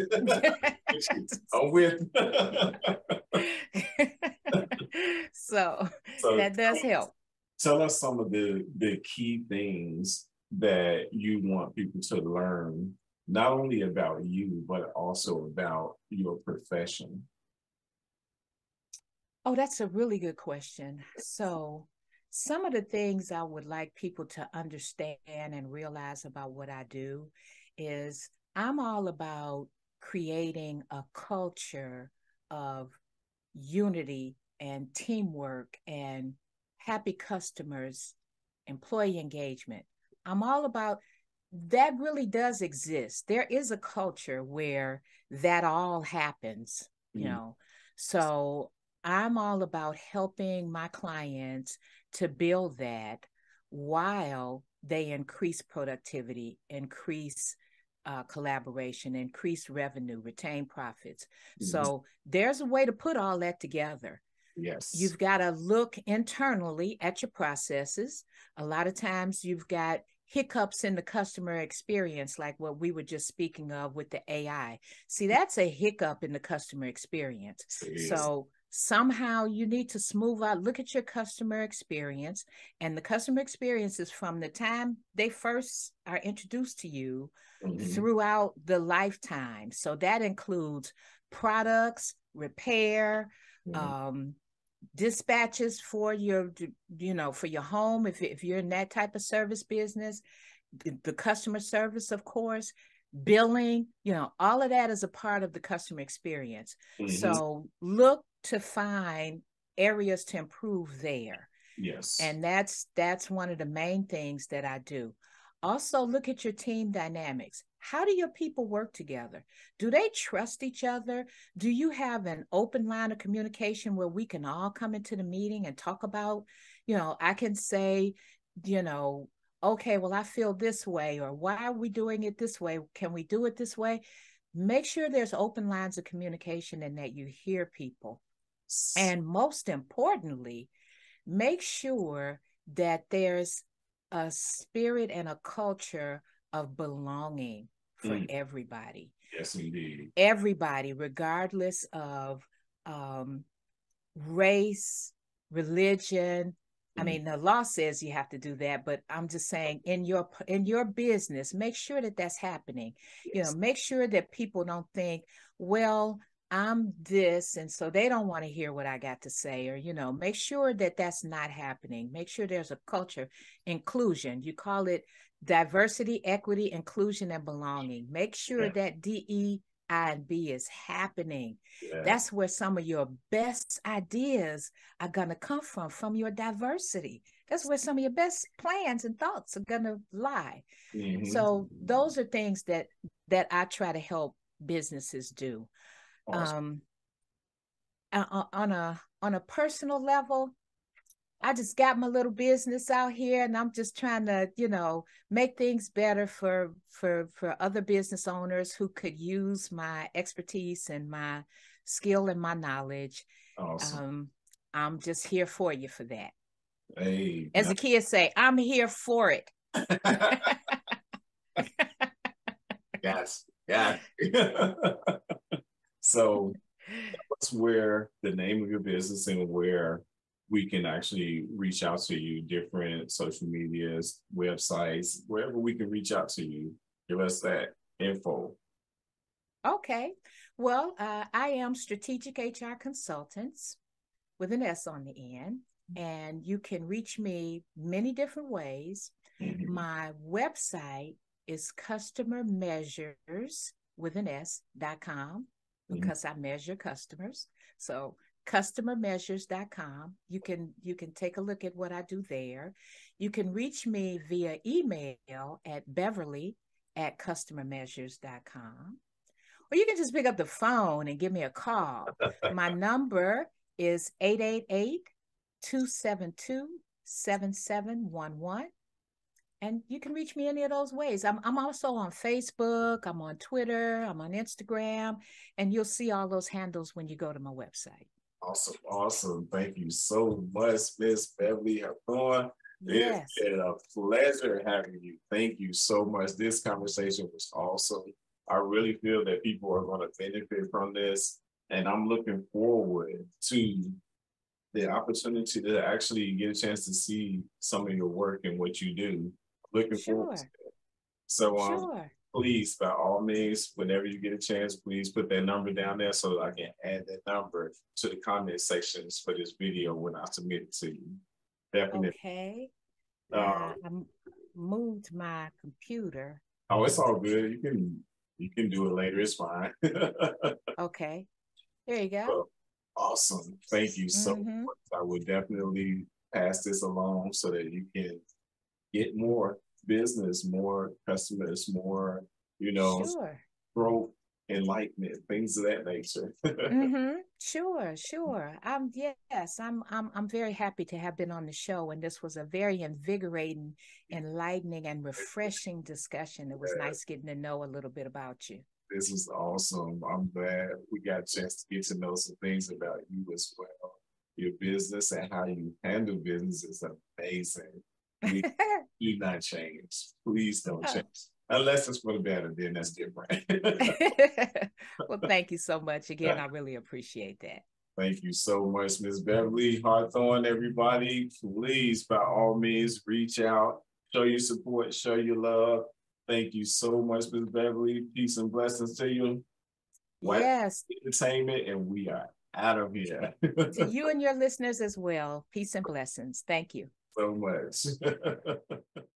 S2: I'm with. (laughs) so, so that does help.
S1: Tell us some of the the key things that you want people to learn, not only about you, but also about your profession.
S2: Oh, that's a really good question. So, some of the things I would like people to understand and realize about what I do is I'm all about creating a culture of unity and teamwork and happy customers, employee engagement. I'm all about that really does exist. There is a culture where that all happens, mm-hmm. you know. So I'm all about helping my clients to build that while they increase productivity, increase uh, collaboration, increase revenue, retain profits. Mm-hmm. So there's a way to put all that together.
S1: Yes.
S2: You've got to look internally at your processes. A lot of times you've got hiccups in the customer experience, like what we were just speaking of with the AI. See, that's a hiccup in the customer experience. So somehow you need to smooth out look at your customer experience and the customer experience is from the time they first are introduced to you mm-hmm. throughout the lifetime so that includes products repair mm-hmm. um, dispatches for your you know for your home if, if you're in that type of service business the, the customer service of course billing you know all of that is a part of the customer experience. Mm-hmm. so look to find areas to improve there.
S1: Yes.
S2: And that's that's one of the main things that i do. Also look at your team dynamics how do your people work together do they trust each other do you have an open line of communication where we can all come into the meeting and talk about you know i can say you know okay, well, I feel this way, or why are we doing it this way? Can we do it this way? Make sure there's open lines of communication and that you hear people. And most importantly, make sure that there's a spirit and a culture of belonging for mm. everybody.
S1: Yes, indeed.
S2: Everybody, regardless of um, race, religion, I mm-hmm. mean, the law says you have to do that, but I'm just saying in your in your business, make sure that that's happening. Yes. You know, make sure that people don't think, well, I'm this, and so they don't want to hear what I got to say, or you know, make sure that that's not happening. Make sure there's a culture inclusion. You call it diversity, equity, inclusion, and belonging. Make sure yeah. that DE I&B is happening. Yeah. That's where some of your best ideas are going to come from, from your diversity. That's where some of your best plans and thoughts are going to lie. Mm-hmm. So those are things that that I try to help businesses do. Awesome. Um, on a on a personal level, I just got my little business out here and I'm just trying to, you know, make things better for for for other business owners who could use my expertise and my skill and my knowledge. Awesome. Um, I'm just here for you for that.
S1: Hey.
S2: As the kids say, I'm here for it. (laughs)
S1: yes. Yeah. (laughs) so that's where the name of your business and where we can actually reach out to you, different social medias, websites, wherever we can reach out to you. Give us that info.
S2: Okay. Well, uh, I am Strategic HR Consultants with an S on the end, and you can reach me many different ways. Mm-hmm. My website is customer measures with an S dot com mm-hmm. because I measure customers. So customermeasures.com. You can you can take a look at what I do there. You can reach me via email at beverly at customermeasures.com. Or you can just pick up the phone and give me a call. (laughs) My number is 888 272 7711. And you can reach me any of those ways. I'm, I'm also on Facebook, I'm on Twitter, I'm on Instagram, and you'll see all those handles when you go to my website.
S1: Awesome, awesome. Thank you so much, Miss Beverly Hathorn. Yes. It's been a pleasure having you. Thank you so much. This conversation was awesome. I really feel that people are going to benefit from this. And I'm looking forward to the opportunity to actually get a chance to see some of your work and what you do. Looking sure. forward to it. So um, sure please, by all means, whenever you get a chance, please put that number down there so that I can add that number to the comment sections for this video when I submit it to you.
S2: Definitely. Okay. Um, I moved my computer.
S1: Oh, it's all good. You can you can do it later. It's fine. (laughs)
S2: okay. There you go.
S1: Awesome. Thank you so mm-hmm. much. I will definitely pass this along so that you can get more business, more customers, more, you know, sure. growth, enlightenment, things of that nature. (laughs)
S2: mm-hmm. Sure, sure. Um, yes, I'm, I'm, I'm very happy to have been on the show, and this was a very invigorating, enlightening, and refreshing discussion. It was yeah. nice getting to know a little bit about you.
S1: This is awesome. I'm glad we got a chance to get to know some things about you as well. Your business and how you handle business is amazing. Please (laughs) do not change. Please don't change. Unless it's for the better, then that's different. (laughs)
S2: well, thank you so much. Again, (laughs) I really appreciate that.
S1: Thank you so much, Ms. Beverly Hathorn. Everybody, please, by all means, reach out, show your support, show your love. Thank you so much, Ms. Beverly. Peace and blessings to you.
S2: Yes.
S1: Entertainment, and we are out of here.
S2: to you and your listeners as well, peace and blessings. Thank you
S1: so much. (laughs)